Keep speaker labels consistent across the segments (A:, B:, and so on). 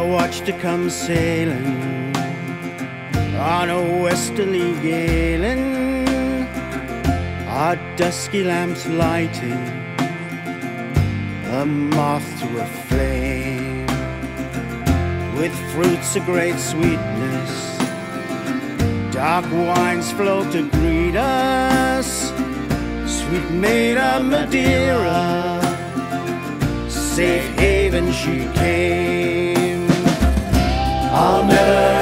A: watched her come sailing on a westerly galen, our dusky lamps lighting a moth to a flame with fruits of great sweetness. Dark wines flow to greet us, sweet maid of Madeira, safe haven she came. I'll never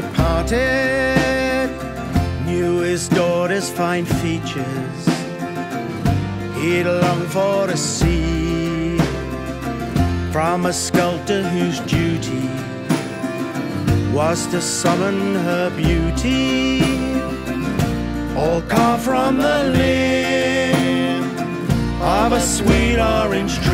A: departed. Knew his daughter's fine features, He'd longed for to see from a sculptor whose duty was to summon her beauty, all carved from the limb of a sweet orange tree.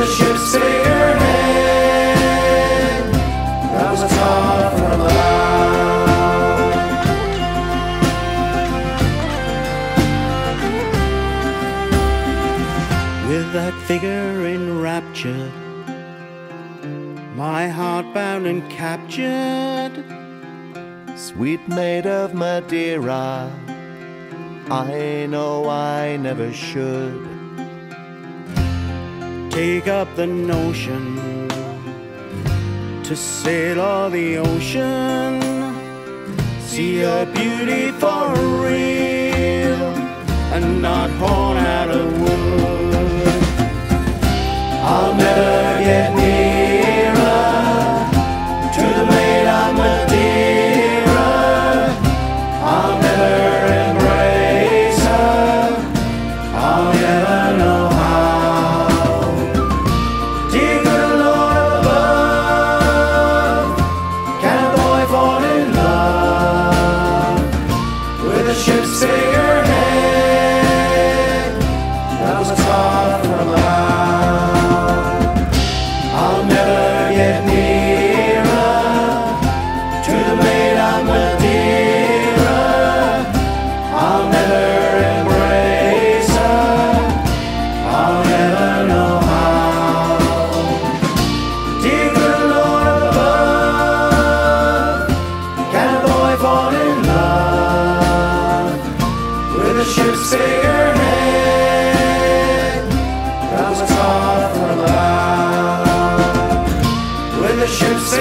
A: A ship's figurehead that was taught from above? With that figure in rapture, my heart bound and captured.
B: Sweet maid of Madeira, I know I never should.
A: Take up the notion to sail all the ocean, see her beauty for real, and not horn out of figurehead that was taught from above? With a ship's